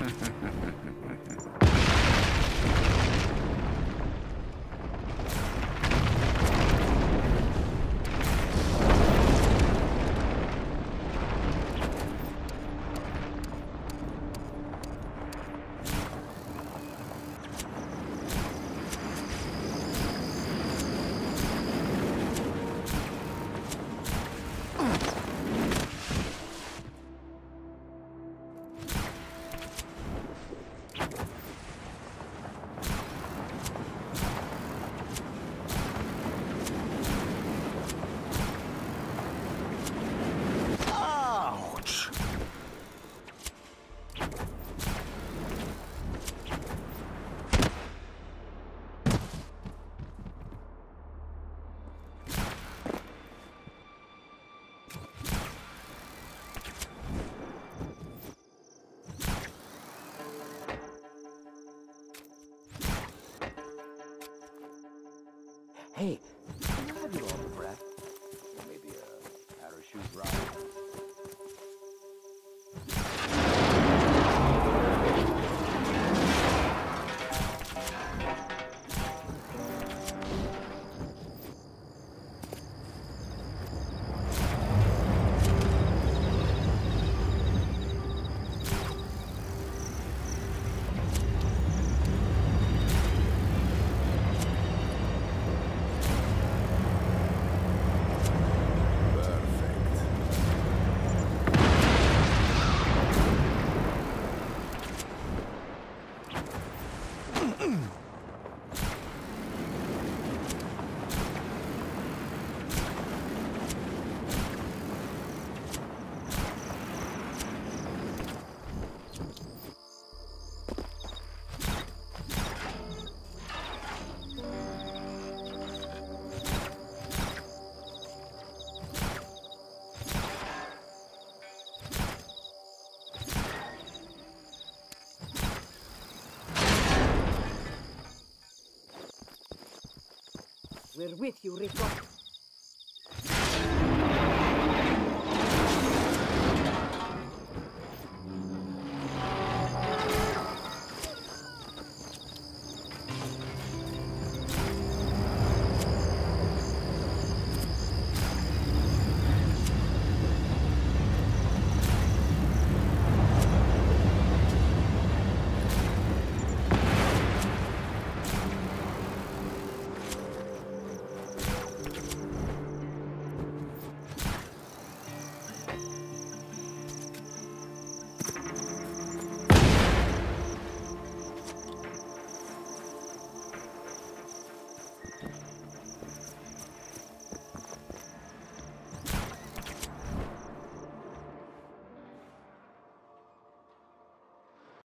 Ouch! Hey, We're with you, Rico.